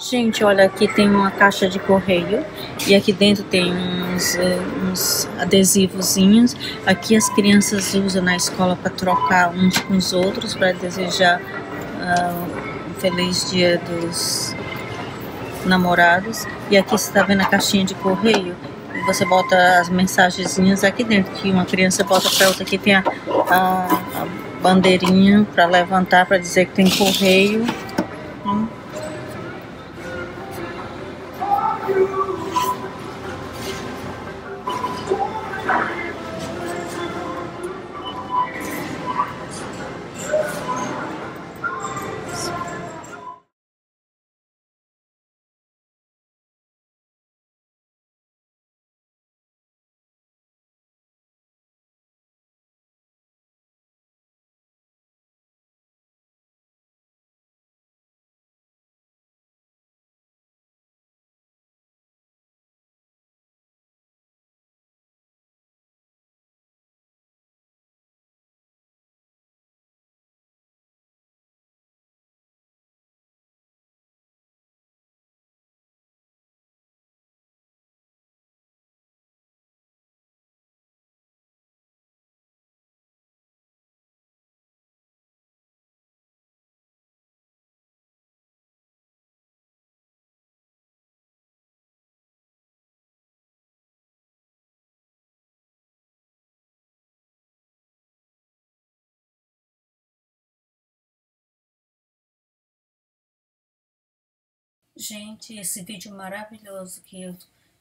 Gente, olha, aqui tem uma caixa de correio e aqui dentro tem uns, eh, uns adesivozinhos. Aqui as crianças usam na escola para trocar uns com os outros, para desejar uh, um feliz dia dos namorados. E aqui você está vendo a caixinha de correio e você bota as mensagenzinhas aqui dentro, que uma criança bota para outra. Aqui tem a, a, a bandeirinha para levantar, para dizer que tem correio. Hum. Gente, esse vídeo maravilhoso que eu,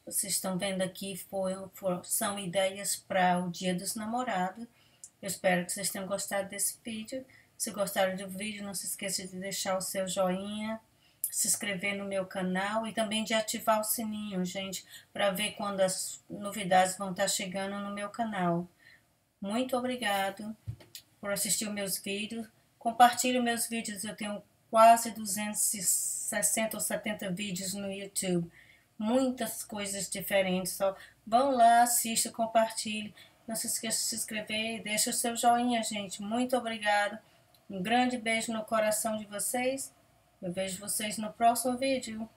vocês estão vendo aqui foi, foi, são ideias para o Dia dos Namorados. Eu espero que vocês tenham gostado desse vídeo. Se gostaram do vídeo, não se esqueça de deixar o seu joinha, se inscrever no meu canal e também de ativar o sininho, gente, para ver quando as novidades vão estar chegando no meu canal. Muito obrigado por assistir meus vídeos. Compartilhe meus vídeos, eu tenho quase 260 ou 70 vídeos no YouTube. Muitas coisas diferentes. Só vão lá, assista, compartilhe. Não se esqueça de se inscrever e deixa o seu joinha, gente. Muito obrigado. Um grande beijo no coração de vocês. Eu vejo vocês no próximo vídeo.